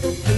Hey.